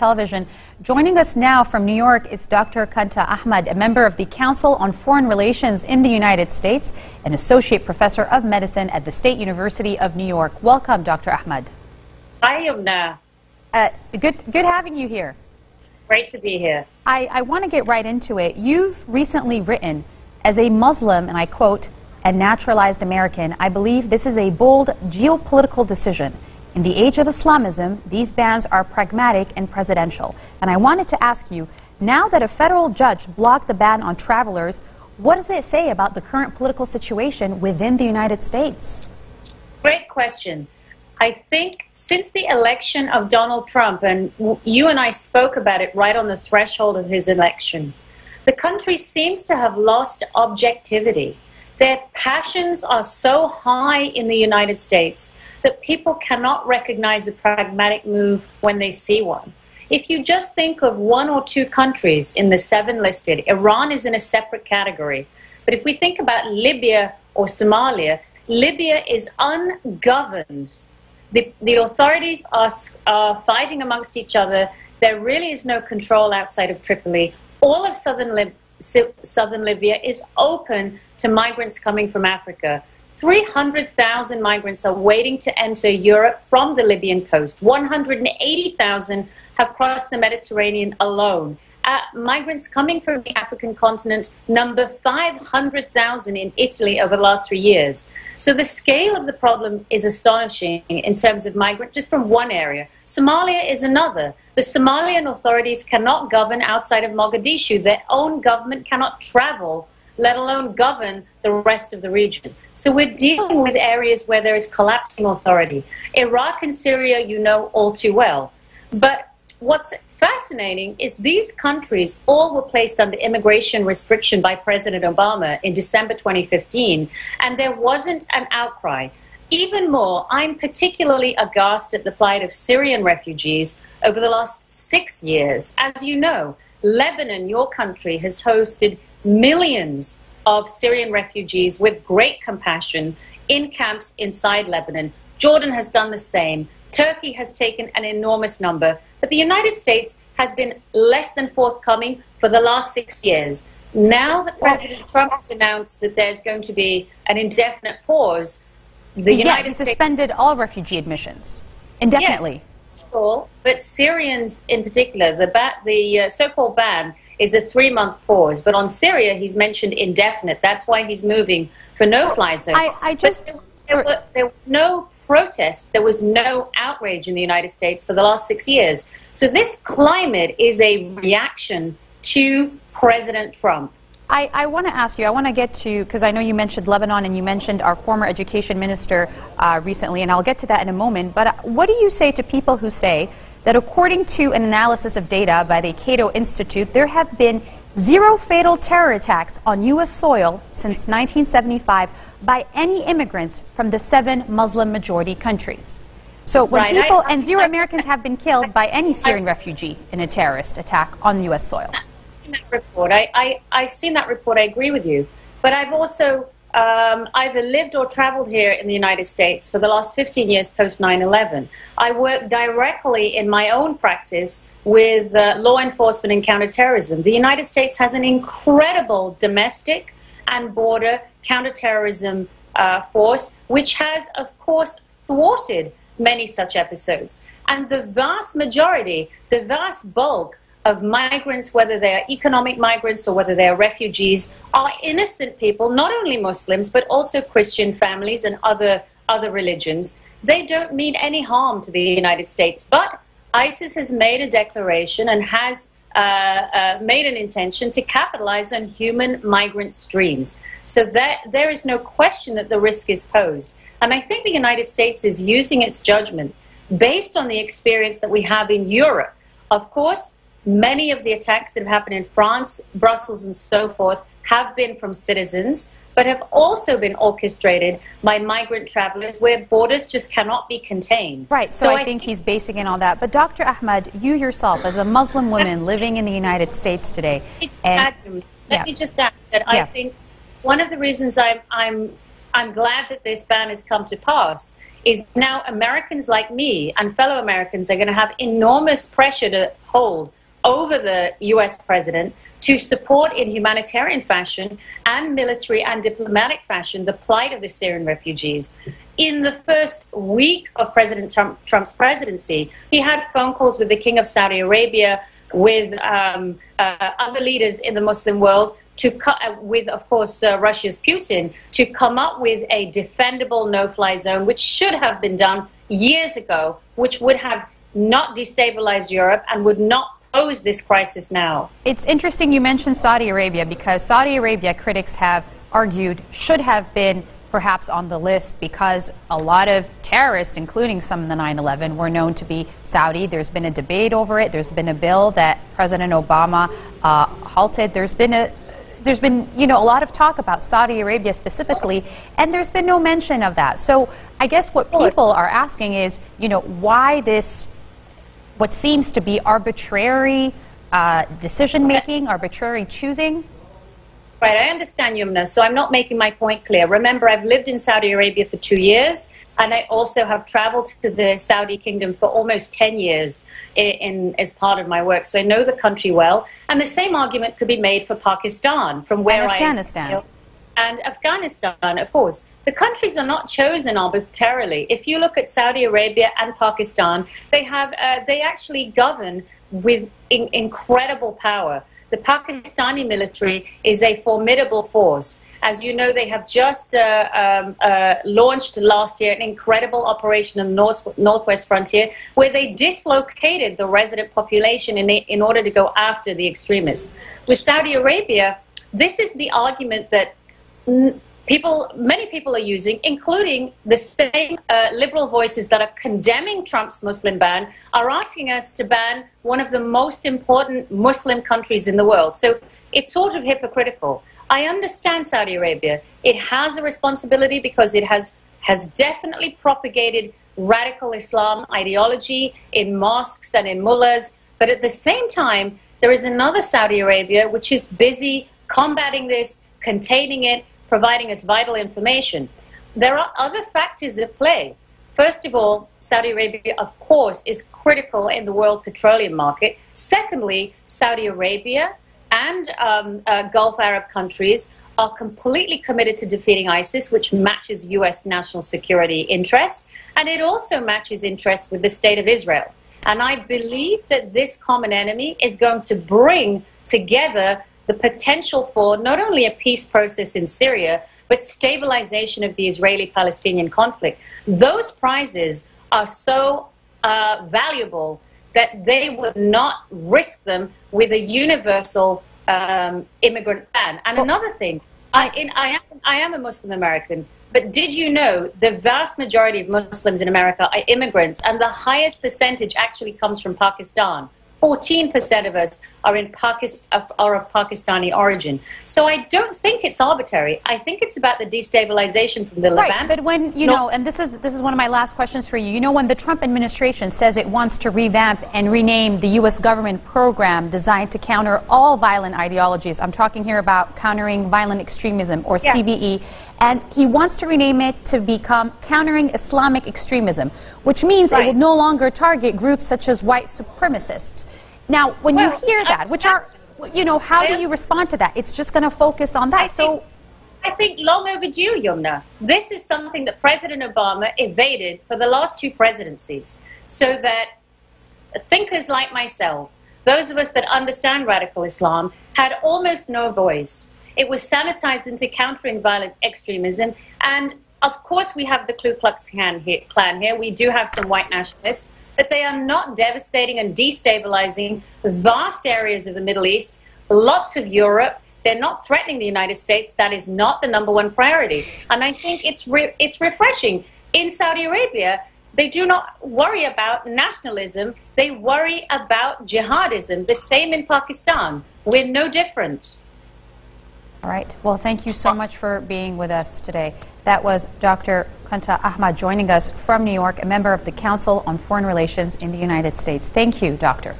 Television. Joining us now from New York is Dr. Qanta Ahmed, a member of the Council on Foreign Relations in the United States, an associate professor of medicine at the State University of New York. Welcome, Dr. Ahmed. Hi, Youmna. Uh, good, good having you here. Great to be here. I, I want to get right into it. You've recently written, as a Muslim, and I quote, a naturalized American, I believe this is a bold geopolitical decision. In the age of Islamism, these bans are pragmatic and presidential. And I wanted to ask you, now that a federal judge blocked the ban on travelers, what does it say about the current political situation within the United States? Great question. I think since the election of Donald Trump, and you and I spoke about it right on the threshold of his election, the country seems to have lost objectivity. Their passions are so high in the United States that people cannot recognize a pragmatic move when they see one. If you just think of one or two countries in the seven listed, Iran is in a separate category. But if we think about Libya or Somalia, Libya is ungoverned. The, the authorities are, are fighting amongst each other. There really is no control outside of Tripoli. All of southern, Lib- southern Libya is open to migrants coming from Africa. 300,000 migrants are waiting to enter Europe from the Libyan coast. 180,000 have crossed the Mediterranean alone. Uh, migrants coming from the African continent number 500,000 in Italy over the last three years. So the scale of the problem is astonishing in terms of migrants just from one area. Somalia is another. The Somalian authorities cannot govern outside of Mogadishu. Their own government cannot travel let alone govern the rest of the region. So we're dealing with areas where there is collapsing authority. Iraq and Syria, you know all too well. But what's fascinating is these countries all were placed under immigration restriction by President Obama in December 2015, and there wasn't an outcry. Even more, I'm particularly aghast at the plight of Syrian refugees over the last six years. As you know, Lebanon, your country, has hosted millions of Syrian refugees with great compassion in camps inside Lebanon. Jordan has done the same. Turkey has taken an enormous number. But the United States has been less than forthcoming for the last six years. Now that President Trump has announced that there's going to be an indefinite pause, the yeah, United he suspended all refugee admissions indefinitely. Yeah, but Syrians in particular, the, ba- the uh, so-called ban is a three month pause. But on Syria, he's mentioned indefinite. That's why he's moving for no fly zones. I, I just. There, were, there were no protests, there was no outrage in the United States for the last six years. So this climate is a reaction to President Trump. I, I want to ask you, I want to get to, because I know you mentioned Lebanon and you mentioned our former education minister uh, recently, and I'll get to that in a moment. But uh, what do you say to people who say that according to an analysis of data by the Cato Institute, there have been zero fatal terror attacks on U.S. soil since 1975 by any immigrants from the seven Muslim majority countries. So when right. people, I, and zero I, Americans have been killed by any Syrian refugee in a terrorist attack on U.S. soil. I've seen that report. I, I, I've seen that report. I agree with you. But I've also um, either lived or traveled here in the United States for the last 15 years post 9 11. I work directly in my own practice with uh, law enforcement and counterterrorism. The United States has an incredible domestic and border counterterrorism uh, force, which has, of course, thwarted many such episodes. And the vast majority, the vast bulk of migrants, whether they are economic migrants or whether they are refugees, are innocent people, not only Muslims, but also Christian families and other, other religions. They don't mean any harm to the United States. But ISIS has made a declaration and has uh, uh, made an intention to capitalize on human migrant streams. So that there is no question that the risk is posed. And I think the United States is using its judgment based on the experience that we have in Europe. Of course, Many of the attacks that have happened in France, Brussels, and so forth have been from citizens, but have also been orchestrated by migrant travelers where borders just cannot be contained. Right, so, so I, I, think he's basing it on that. But Dr. Ahmed, you yourself, as a Muslim woman living in the United States today, and, let yeah. me just add that yeah. I think one of the reasons I'm, I'm, I'm glad that this ban has come to pass is now Americans like me and fellow Americans are going to have enormous pressure to hold over the US president to support in humanitarian fashion and military and diplomatic fashion the plight of the Syrian refugees. In the first week of President Trump, Trump's presidency, he had phone calls with the King of Saudi Arabia, with um, uh, other leaders in the Muslim world to uh, with, of course, uh, Russia's Putin, to come up with a defendable no-fly zone, which should have been done years ago, which would have not destabilized Europe and would not pose this crisis now. It's interesting you mentioned Saudi Arabia because Saudi Arabia critics have argued should have been perhaps on the list because a lot of terrorists, including some in the 9 11, were known to be Saudi. There's been a debate over it. There's been a bill that President Obama uh, halted. There's been a there's been, you know, a lot of talk about Saudi Arabia specifically, and there's been no mention of that. So I guess what people are asking is, you know, why this, what seems to be arbitrary uh, decision making, arbitrary choosing? Right, I understand, Youmna. So I'm not making my point clear. Remember, I've lived in Saudi Arabia for two years. And I also have traveled to the Saudi kingdom for almost 10 years in, in, as part of my work. So I know the country well. And the same argument could be made for Pakistan, from where and Afghanistan. I and Afghanistan, of course. The countries are not chosen arbitrarily. If you look at Saudi Arabia and Pakistan, they have uh, they actually govern with in, incredible power. The Pakistani military is a formidable force. As you know, they have just uh, um, uh, launched last year an incredible operation in the north, northwest frontier where they dislocated the resident population in, in order to go after the extremists. With Saudi Arabia, this is the argument that people, many people are using, including the same uh, liberal voices that are condemning Trump's Muslim ban, are asking us to ban one of the most important Muslim countries in the world. So it's sort of hypocritical. I understand Saudi Arabia. It has a responsibility because it has has definitely propagated radical Islam ideology in mosques and in mullahs. But at the same time, there is another Saudi Arabia which is busy combating this, containing it, providing us vital information. There are other factors at play. First of all, Saudi Arabia, of course, is critical in the world petroleum market. Secondly, Saudi Arabia and um, uh, Gulf Arab countries are completely committed to defeating ISIS, which matches U.S. national security interests, and it also matches interests with the state of Israel. And I believe that this common enemy is going to bring together the potential for not only a peace process in Syria, but stabilization of the Israeli Palestinian conflict. Those prizes are so uh, valuable that they would not risk them with a universal um, immigrant ban. And well, another thing, I, in, I, am, I am a Muslim American, but did you know the vast majority of Muslims in America are immigrants, and the highest percentage actually comes from Pakistan? 14% of us are in Pakistan are of Pakistani origin. So I don't think it's arbitrary. I think it's about the destabilization from the right, Levant. But when you know, and this is this is one of my last questions for you. You know, when the Trump administration says it wants to revamp and rename the U.S. government program designed to counter all violent ideologies, I'm talking here about countering violent extremism or. CVE, and he wants to rename it to become countering Islamic extremism, which means right. it will no longer target groups such as white supremacists. Now, when well, you hear that, which are, you know, how do you respond to that? It's just going to focus on that. I so. Think, I think long overdue, Youmna. This is something that President Obama evaded for the last two presidencies, so that thinkers like myself, those of us that understand radical Islam, had almost no voice. It was sanitized into countering violent extremism, and of course, we have the Ku Klux Klan here. We do have some white nationalists that they are not devastating and destabilizing vast areas of the Middle East, lots of Europe. They're not threatening the United States. That is not the number one priority. And I think it's, re- it's refreshing. In Saudi Arabia, they do not worry about nationalism, they worry about jihadism. The same in Pakistan. We're no different. All right. Well, thank you so much for being with us today. That was Dr. Qanta Ahmed joining us from New York, a member of the Council on Foreign Relations in the United States. Thank you, Doctor.